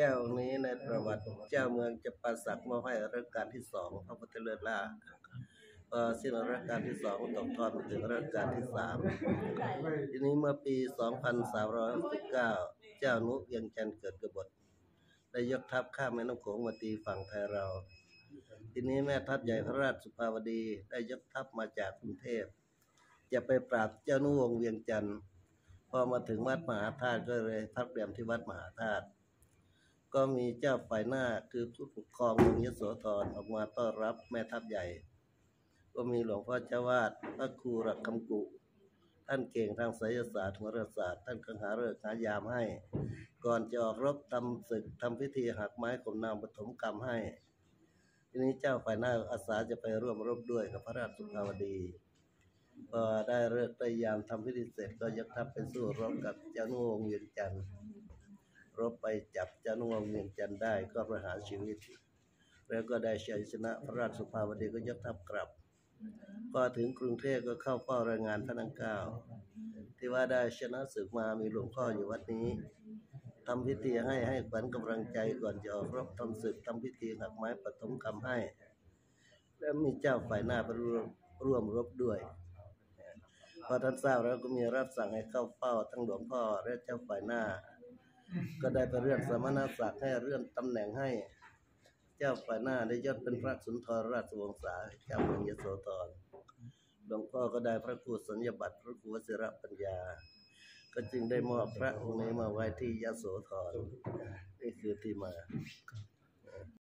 ก้วองค์นี้ในประวัติเจ้าเมืองจะปราสักมอบให้รัชกาลที่สองพระพุทธเลิศล่าพอสิ้นรัชกาลที่สองตกทอดมาถึงรัชกาลที่สามทีนี้เมื่อปี 2319เจ้านุเวียงจันทร์เกิดกบฏได้ยกทัพข้ามแม่น้ำโขงมาตีฝั่งไทยเรา ทีนี้แม่ทัพใหญ่พระราชสุภาวดีได้ยกทัพมาจากกรุงเทพ จะไปปราบเจ้านุวงเวียงจันทร์พอมาถึงวัดมหาธาตุก็เลยพักเรียมที่วัดมหาธาตุ ก็มีเจ้าฝ่ายหน้าคือผู้ปกครองเมืองยโสธรออกมาต้อนรับแม่ทัพใหญ่ ก็มีหลวงพ่อเจ้าวาดพระครูรักคำกุ ท่านเก่งทางไสยศาสตร์โหราศาสตร์ท่านก็หาเลิกหายามให้ ก่อนจะออกรบทำศึกทำพิธีหักไม้ขมนางปฐมกรรมให้ ทีนี้เจ้าฝ่ายหน้าอาสาจะไปร่วมรบด้วยกับพระราชสุภาวดีพอได้เลิกได้ยามทำพิธีเสร็จก็ยกทัพไปสู้รบกับเจ้านุ่งเวียงจันทร์ รบไปจับจ้านุ่งเวียงจันได้ก็ประหารชีวิต แล้วก็ได้ชัยชนะพระราชสุภาวดีก็ยกทัพกลับ ก็ถึงกรุงเทพก็เข้าเฝ้ารายงานพระนางเก้าที่ว่าได้ชนะศึกมามีหลวงพ่ออยู่วัดนี้ทำพิธีให้ให้ขวัญกำลังใจก่อนจะออกรบทำศึกทำพิธีหักไม้ปฐมกรรมให้ แล้วมีเจ้าฝ่ายหน้าไปร่วมร่วมรบด้วยพอท่านทราบแล้วก็มีรับสั่งให้เข้าเฝ้าทั้งหลวงพ่อและเจ้าฝ่ายหน้า ก็ได้ไปเรื่องสมณศักดิ์ให้เรื่องตำแหน่งให้ เจ้าฝ่ายหน้าได้ยศเป็นพระสุนทรราชวงศ์สาเจ้าเมืองยโสธรหลวงพ่อก็ได้พระครูสัญญบัตรพระครูวชิระปัญญา ก็จึงได้มอบพระองค์นี้มาไว้ที่ยโสธรนี่คือที่มา